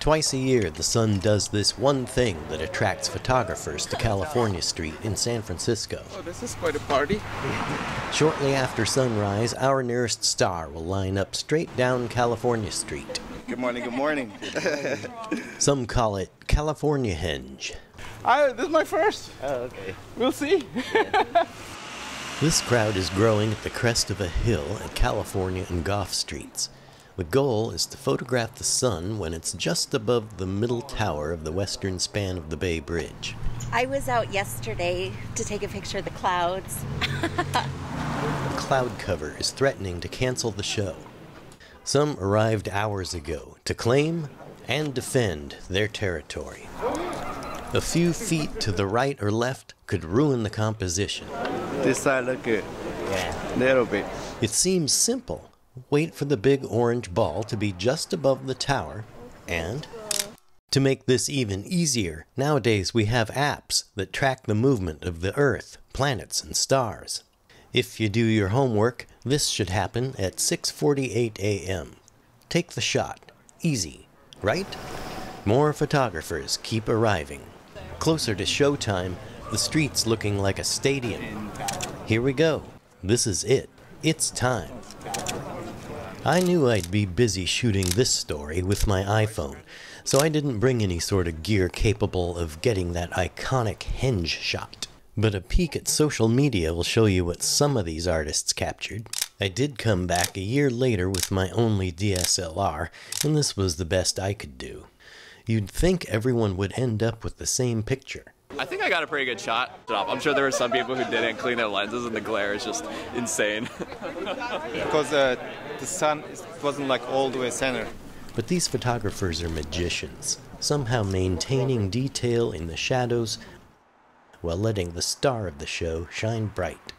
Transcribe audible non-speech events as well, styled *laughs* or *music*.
Twice a year, the sun does this one thing that attracts photographers to California Street in San Francisco. Oh, this is quite a party. Shortly after sunrise, our nearest star will line up straight down California Street. Good morning, good morning. *laughs* Some call it California Henge. I, this is my first. Oh, okay. We'll see. *laughs* This crowd is growing at the crest of a hill at California and Gough Streets. The goal is to photograph the sun when it's just above the middle tower of the western span of the Bay Bridge. I was out yesterday to take a picture of the clouds. A *laughs* cloud cover is threatening to cancel the show. Some arrived hours ago to claim and defend their territory. A few feet to the right or left could ruin the composition. This side look good. Yeah. Little bit. It seems simple. Wait for the big orange ball to be just above the tower, and to make this even easier, nowadays we have apps that track the movement of the Earth, planets, and stars. If you do your homework, this should happen at 6:48 a.m. Take the shot. Easy, right? More photographers keep arriving. Closer to showtime, the street's looking like a stadium. Here we go. This is it. It's time. I knew I'd be busy shooting this story with my iPhone, so I didn't bring any sort of gear capable of getting that iconic henge shot. But a peek at social media will show you what some of these artists captured. I did come back a year later with my only DSLR, and this was the best I could do. You'd think everyone would end up with the same picture. I think I got a pretty good shot. I'm sure there were some people who didn't clean their lenses, and the glare is just insane. *laughs* Because uh, the sun wasn't like all the way center. But these photographers are magicians, somehow maintaining detail in the shadows while letting the star of the show shine bright.